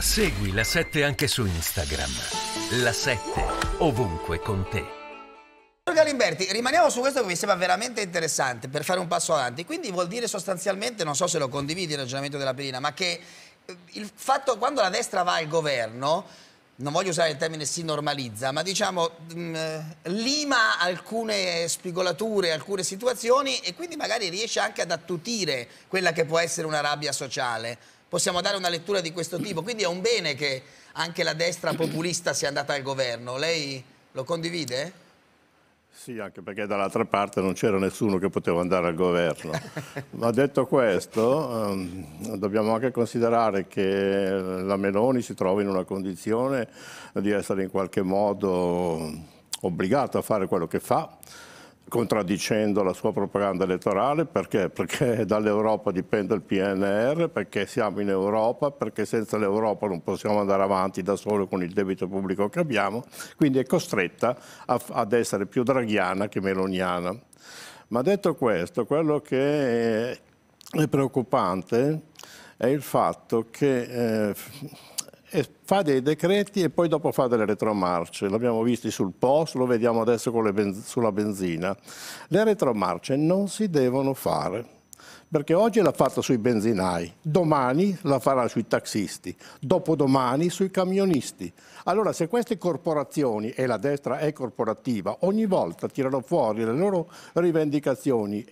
Segui la 7 anche su Instagram. La 7 ovunque con te. Galimberti, rimaniamo su questo che mi sembra veramente interessante per fare un passo avanti. Quindi vuol dire sostanzialmente, non so se lo condividi il ragionamento della Perina, ma che eh, il fatto quando la destra va al governo, non voglio usare il termine si normalizza, ma diciamo mh, lima alcune spigolature, alcune situazioni e quindi magari riesce anche ad attutire quella che può essere una rabbia sociale possiamo dare una lettura di questo tipo. Quindi è un bene che anche la destra populista sia andata al governo. Lei lo condivide? Sì, anche perché dall'altra parte non c'era nessuno che poteva andare al governo. Ma detto questo, um, dobbiamo anche considerare che la Meloni si trova in una condizione di essere in qualche modo obbligata a fare quello che fa contraddicendo la sua propaganda elettorale perché? Perché dall'Europa dipende il PNR, perché siamo in Europa, perché senza l'Europa non possiamo andare avanti da solo con il debito pubblico che abbiamo, quindi è costretta a, ad essere più draghiana che meloniana. Ma detto questo, quello che è preoccupante è il fatto che eh, fa dei decreti e poi dopo fa delle retromarce. L'abbiamo visto sul post, lo vediamo adesso benz sulla benzina. Le retromarce non si devono fare perché oggi l'ha fatta sui benzinai, domani la farà sui taxisti, dopodomani sui camionisti. Allora se queste corporazioni, e la destra è corporativa, ogni volta tirano fuori le loro rivendicazioni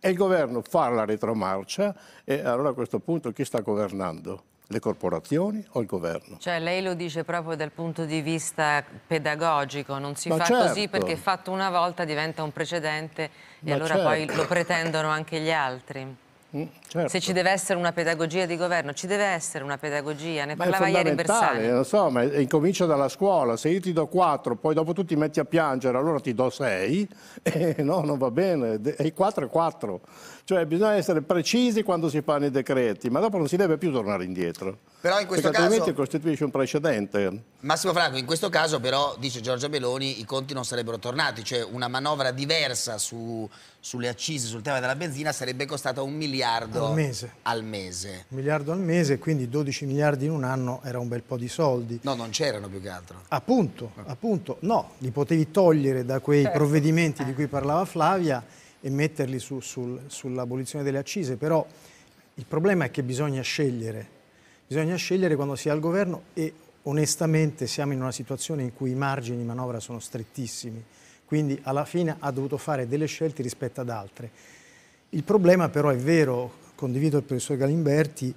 e il governo fa la retromarcia, e allora a questo punto chi sta governando? Le corporazioni o il governo. Cioè lei lo dice proprio dal punto di vista pedagogico, non si Ma fa certo. così perché fatto una volta diventa un precedente e Ma allora certo. poi lo pretendono anche gli altri. Mm, certo. Se ci deve essere una pedagogia di governo, ci deve essere una pedagogia, ne Ma parlava ieri Bersani. non so, ma incomincia dalla scuola, se io ti do 4, poi dopo tu ti metti a piangere, allora ti do 6, eh, no, non va bene, e 4 è 4. Cioè bisogna essere precisi quando si fanno i decreti, ma dopo non si deve più tornare indietro. Però in questo Perché altrimenti caso... costituisce un precedente. Massimo Franco, in questo caso però, dice Giorgia Meloni, i conti non sarebbero tornati, cioè una manovra diversa su, sulle accise, sul tema della benzina sarebbe costata un miliardo al mese. Al mese. Un miliardo al mese, quindi 12 miliardi in un anno era un bel po' di soldi. No, non c'erano più che altro. Appunto, appunto, no, li potevi togliere da quei certo. provvedimenti di cui parlava Flavia e metterli su, sul, sull'abolizione delle accise, però il problema è che bisogna scegliere, bisogna scegliere quando si è al governo e onestamente siamo in una situazione in cui i margini di manovra sono strettissimi, quindi alla fine ha dovuto fare delle scelte rispetto ad altre. Il problema però è vero, condivido il professor Galimberti,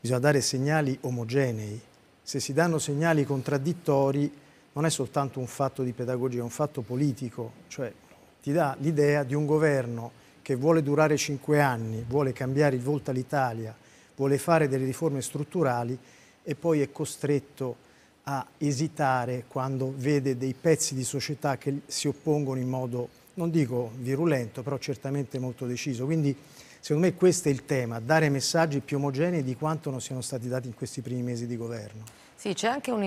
bisogna dare segnali omogenei. Se si danno segnali contraddittori non è soltanto un fatto di pedagogia, è un fatto politico, cioè ti dà l'idea di un governo che vuole durare cinque anni, vuole cambiare il volto all'Italia, vuole fare delle riforme strutturali e poi è costretto a esitare quando vede dei pezzi di società che si oppongono in modo, non dico virulento, però certamente molto deciso. Quindi secondo me questo è il tema, dare messaggi più omogenei di quanto non siano stati dati in questi primi mesi di governo. Sì, c'è anche un